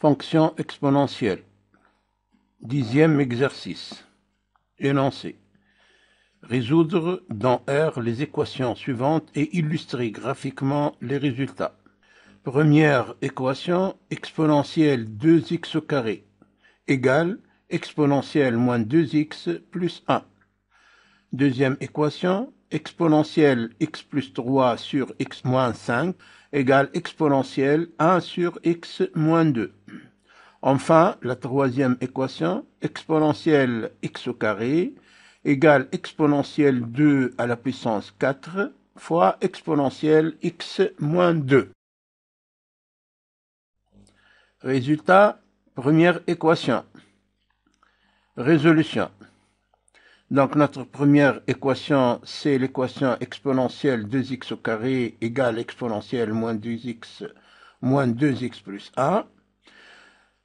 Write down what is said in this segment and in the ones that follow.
Fonction exponentielle. Dixième exercice. Énoncé. Résoudre dans R les équations suivantes et illustrer graphiquement les résultats. Première équation, exponentielle 2x au carré égale exponentielle moins 2x plus 1. Deuxième équation, exponentielle x plus 3 sur x moins 5 égale exponentielle 1 sur x moins 2. Enfin, la troisième équation, exponentielle x au carré égale exponentielle 2 à la puissance 4 fois exponentielle x moins 2. Résultat, première équation. Résolution. Donc notre première équation, c'est l'équation exponentielle 2x au carré égale exponentielle moins 2x moins 2x plus 1,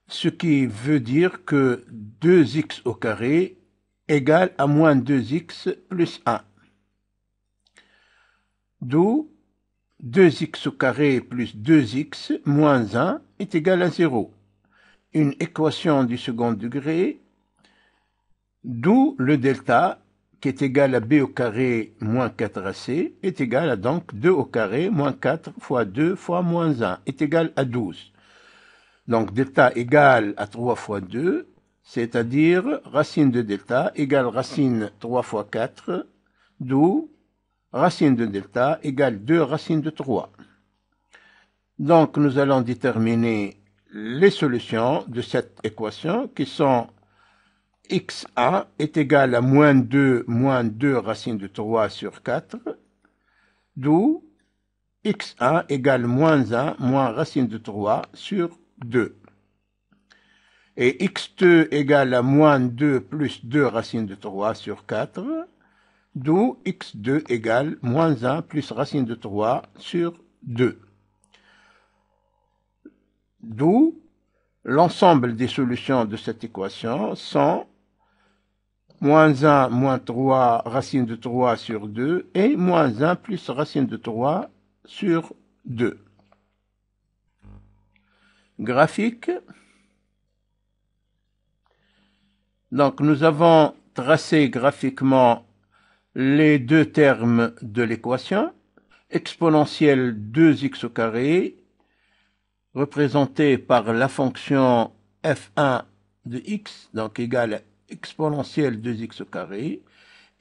ce qui veut dire que 2x au carré égale à moins 2x plus 1. D'où 2x au carré plus 2x moins 1 est égal à 0. Une équation du second degré D'où le delta, qui est égal à b au carré moins 4ac, est égal à donc 2 au carré moins 4 fois 2 fois moins 1, est égal à 12. Donc delta égale à 3 fois 2, c'est-à-dire racine de delta égale racine 3 fois 4, d'où racine de delta égale 2 racine de 3. Donc nous allons déterminer les solutions de cette équation qui sont x1 est égal à moins 2 moins 2 racine de 3 sur 4, d'où x1 égale moins 1 moins racine de 3 sur 2. Et x2 égale à moins 2 plus 2 racine de 3 sur 4, d'où x2 égale moins 1 plus racine de 3 sur 2. D'où l'ensemble des solutions de cette équation sont moins 1 moins 3 racine de 3 sur 2 et moins 1 plus racine de 3 sur 2. Graphique. Donc nous avons tracé graphiquement les deux termes de l'équation. Exponentielle 2x au carré représenté par la fonction f1 de x, donc égale à exponentielle 2x au carré,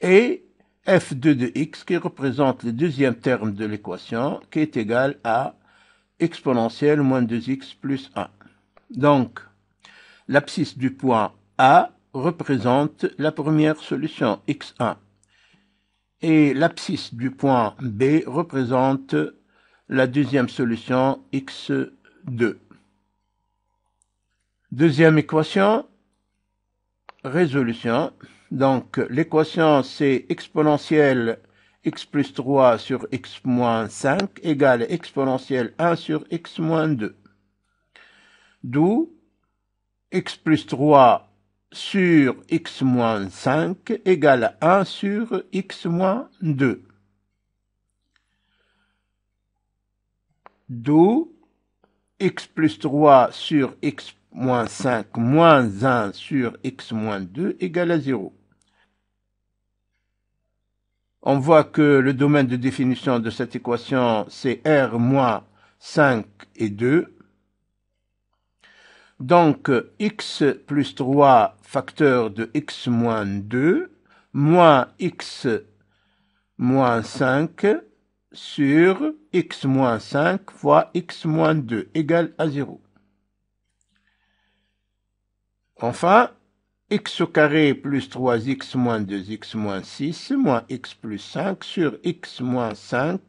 et f2 de x qui représente le deuxième terme de l'équation, qui est égal à exponentielle moins 2x plus 1. Donc, l'abscisse du point A représente la première solution, x1, et l'abscisse du point B représente la deuxième solution, x2. Deuxième équation, résolution. Donc, l'équation, c'est exponentielle x plus 3 sur x moins 5 égale exponentielle 1 sur x moins 2. D'où x plus 3 sur x moins 5 égale 1 sur x moins 2. D'où x plus 3 sur x moins 5 moins 1 sur x moins 2 égale à 0. On voit que le domaine de définition de cette équation, c'est R moins 5 et 2. Donc, x plus 3 facteur de x moins 2 moins x moins 5 sur x moins 5 fois x moins 2 égale à 0. Enfin, x au carré plus 3x moins 2x moins 6 moins x plus 5 sur x moins 5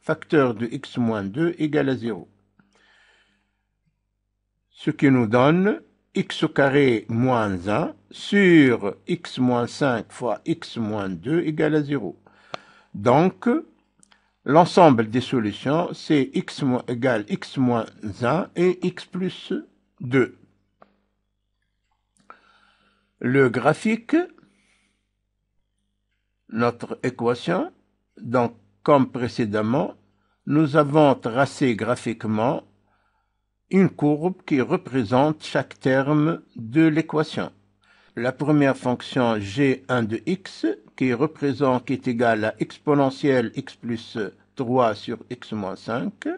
facteur de x moins 2 égale à 0. Ce qui nous donne x au carré moins 1 sur x moins 5 fois x moins 2 égale à 0. Donc, l'ensemble des solutions, c'est x égale x moins 1 et x plus 2 le graphique, notre équation, donc comme précédemment, nous avons tracé graphiquement une courbe qui représente chaque terme de l'équation. La première fonction g1 de x qui représente, qui est égale à exponentielle x plus 3 sur x moins 5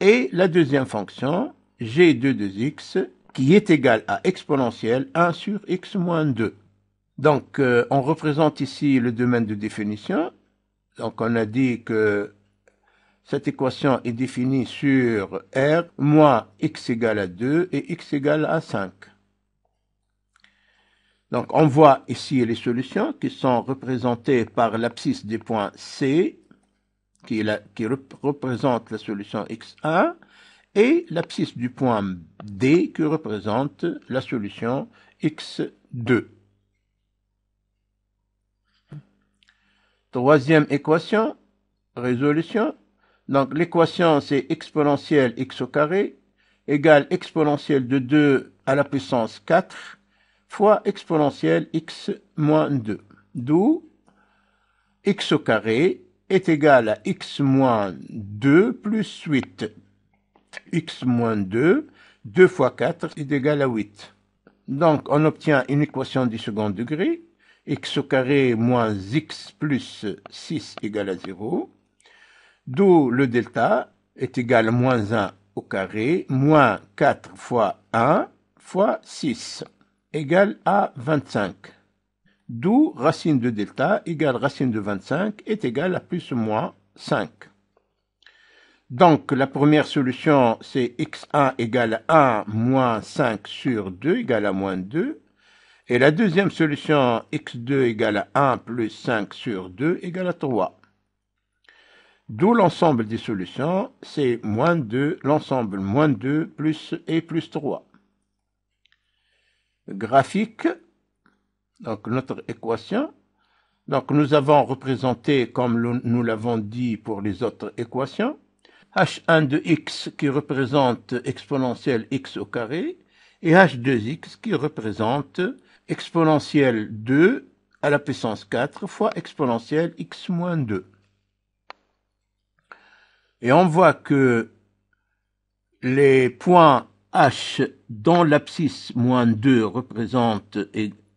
et la deuxième fonction g2 de x qui est égale à exponentielle 1 sur x moins 2. Donc, euh, on représente ici le domaine de définition. Donc, on a dit que cette équation est définie sur R moins x égale à 2 et x égale à 5. Donc, on voit ici les solutions qui sont représentées par l'abscisse des points C, qui représente la solution x1, et l'abscisse du point D, qui représente la solution x2. Troisième équation, résolution. Donc l'équation c'est exponentielle x au carré égale exponentielle de 2 à la puissance 4 fois exponentielle x moins 2. D'où x au carré est égal à x moins 2 plus 8. X moins 2, 2 fois 4 est égal à 8. Donc on obtient une équation du second degré, x au carré moins x plus 6 égale à 0 d'où le delta est égal à moins 1 au carré, moins 4 fois 1 fois 6 égale à 25. D'où racine de delta égale racine de 25 est égale à plus ou moins 5. Donc la première solution c'est x1 égale à 1 moins 5 sur 2 égale à moins 2. Et la deuxième solution x2 égale à 1 plus 5 sur 2 égale à 3. D'où l'ensemble des solutions, c'est moins 2, l'ensemble moins 2 plus et plus 3. Graphique, donc notre équation. Donc nous avons représenté, comme nous l'avons dit pour les autres équations, h1 de x qui représente exponentielle x au carré et h2x qui représente exponentielle 2 à la puissance 4 fois exponentielle x moins 2. Et on voit que les points H dont l'abscisse moins 2 représente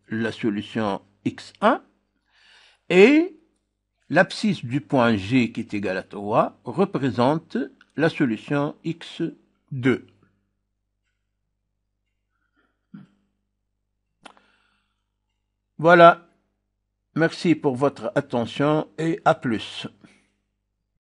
la solution x1 et l'abscisse du point G qui est égal à 3 représente la solution x2. Voilà. Merci pour votre attention et à plus.